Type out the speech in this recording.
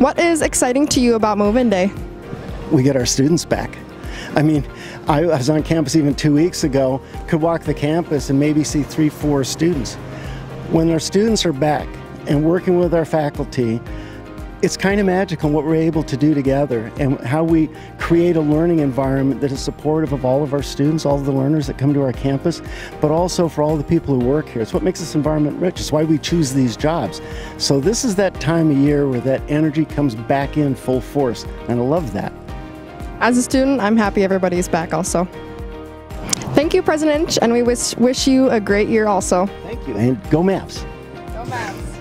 What is exciting to you about Move In Day? We get our students back. I mean, I was on campus even two weeks ago, could walk the campus and maybe see three, four students. When our students are back and working with our faculty, it's kind of magical what we're able to do together and how we create a learning environment that is supportive of all of our students, all of the learners that come to our campus, but also for all the people who work here. It's what makes this environment rich. It's why we choose these jobs. So this is that time of year where that energy comes back in full force, and I love that. As a student, I'm happy everybody's back also. Thank you, President, and we wish, wish you a great year also. Thank you, and go Mavs. Go Mavs.